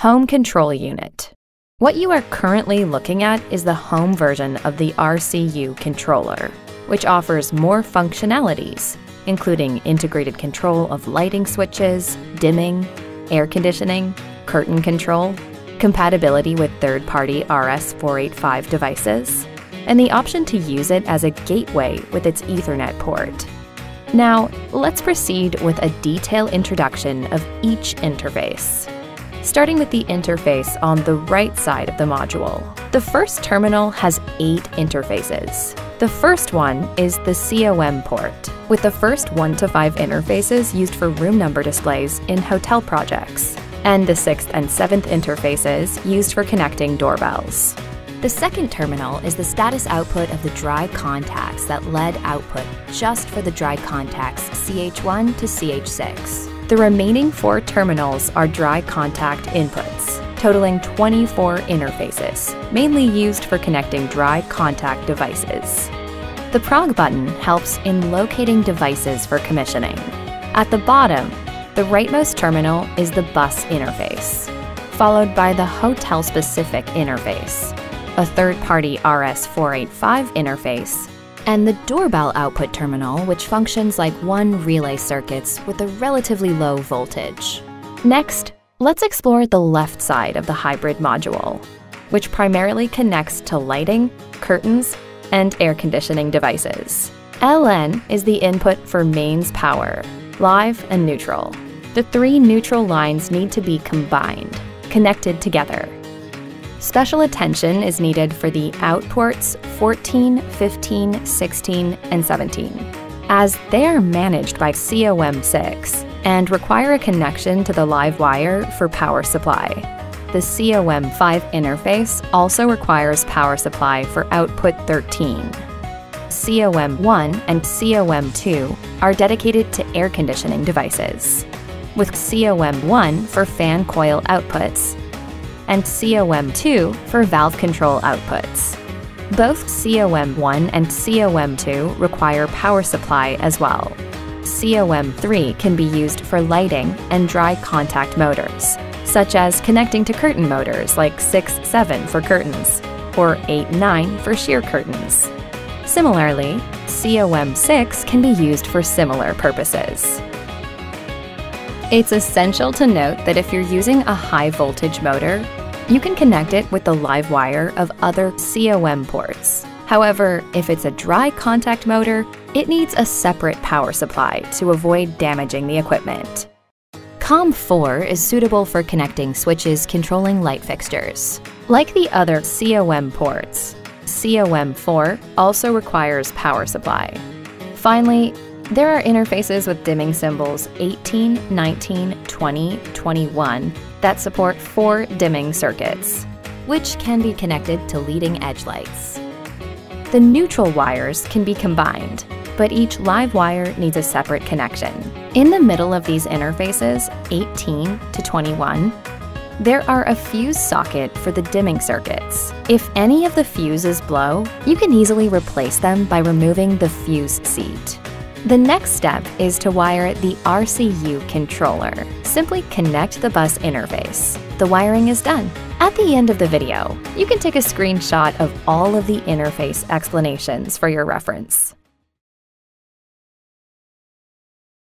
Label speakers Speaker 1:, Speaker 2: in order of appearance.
Speaker 1: Home Control Unit. What you are currently looking at is the home version of the RCU controller, which offers more functionalities, including integrated control of lighting switches, dimming, air conditioning, curtain control, compatibility with third-party RS-485 devices, and the option to use it as a gateway with its Ethernet port. Now, let's proceed with a detailed introduction of each interface starting with the interface on the right side of the module. The first terminal has eight interfaces. The first one is the COM port, with the first 1 to 5 interfaces used for room number displays in hotel projects, and the 6th and 7th interfaces used for connecting doorbells. The second terminal is the status output of the dry contacts that led output just for the dry contacts CH1 to CH6. The remaining four terminals are dry contact inputs, totaling 24 interfaces, mainly used for connecting dry contact devices. The prog button helps in locating devices for commissioning. At the bottom, the rightmost terminal is the bus interface, followed by the hotel-specific interface, a third-party RS-485 interface, and the doorbell output terminal, which functions like one relay circuits with a relatively low voltage. Next, let's explore the left side of the hybrid module, which primarily connects to lighting, curtains, and air conditioning devices. LN is the input for mains power, live and neutral. The three neutral lines need to be combined, connected together. Special attention is needed for the outports 14, 15, 16, and 17, as they are managed by COM6 and require a connection to the live wire for power supply. The COM5 interface also requires power supply for output 13. COM1 and COM2 are dedicated to air conditioning devices, with COM1 for fan coil outputs and COM2 for valve control outputs. Both COM1 and COM2 require power supply as well. COM3 can be used for lighting and dry contact motors, such as connecting to curtain motors like 6-7 for curtains or 8-9 for sheer curtains. Similarly, COM6 can be used for similar purposes. It's essential to note that if you're using a high voltage motor, you can connect it with the live wire of other COM ports. However, if it's a dry contact motor, it needs a separate power supply to avoid damaging the equipment. COM4 is suitable for connecting switches controlling light fixtures. Like the other COM ports, COM4 also requires power supply. Finally, there are interfaces with dimming symbols 18, 19, 20, 21 that support four dimming circuits, which can be connected to leading edge lights. The neutral wires can be combined, but each live wire needs a separate connection. In the middle of these interfaces, 18 to 21, there are a fuse socket for the dimming circuits. If any of the fuses blow, you can easily replace them by removing the fuse seat. The next step is to wire the RCU controller. Simply connect the bus interface. The wiring is done. At the end of the video, you can take a screenshot of all of the interface explanations for your reference.